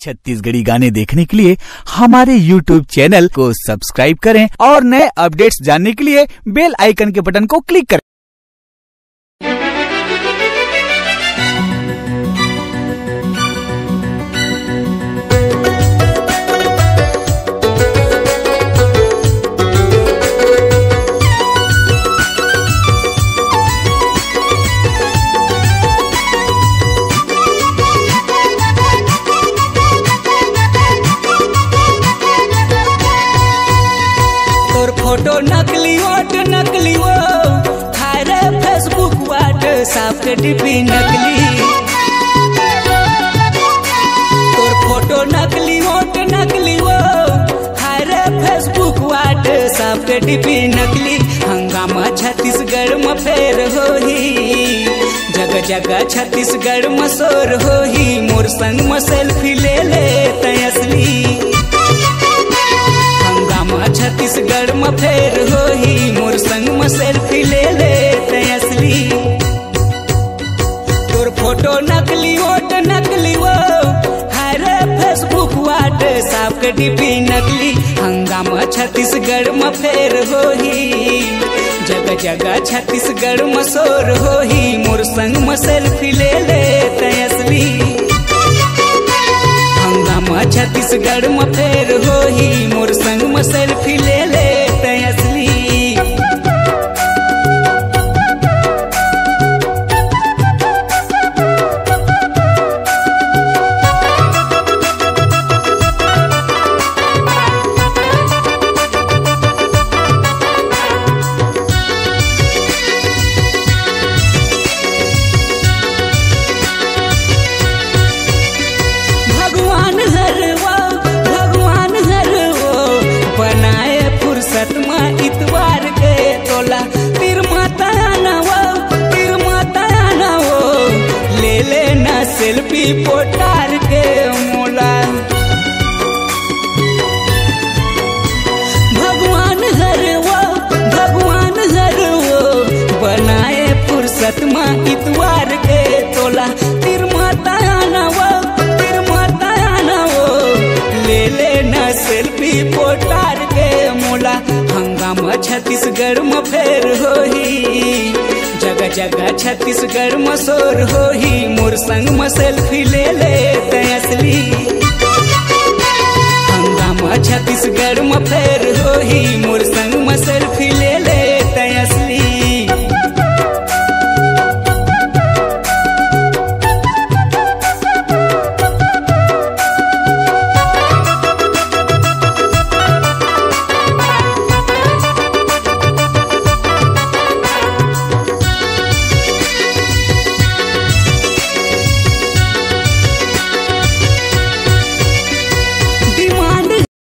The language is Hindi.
छत्तीसगढ़ी गाने देखने के लिए हमारे YouTube चैनल को सब्सक्राइब करें और नए अपडेट्स जानने के लिए बेल आइकन के बटन को क्लिक करें। फ़ोटो नकली ओट नकली वो। खाए रे फेसबुक वाट, साफ़ के डिब्बी नकली। तोर फ़ोटो नकली ओट नकली वो। खाए रे फेसबुक वाट, साफ़ के डिब्बी नकली। हंगामा छत्तीसगढ़ में फेर होही। जगह जगह छत्तीसगढ़ में शोर होही। मोर संग में सेल्फी ले ले तय असली। ले ले ते असली। तोर फ़ोटो नकली, ओट नकली, वो हरे फेसबुक वाट साफ़ के डिब्बी नकली। हंगामा छत्तीसगढ़ में फेर होही जगह जगह छत्तीसगढ़ में शोर होही। मोर संग में सेल्फी ले ले ते असली। हंगामा छत्तीसगढ़ में फेर होही। रतमा इतवार के तोला। तिर माता आना वो तिर माता आना वो। ले सेल्फी पोटार के मोला। हंगामा छत्तीसगढ़ में फेर होही। जगह जगह छत्तीसगढ़ में शोर होही। मोर संग में सेल्फी ले ले असली। हंगामा छत्तीसगढ़ में फेर होही। मोर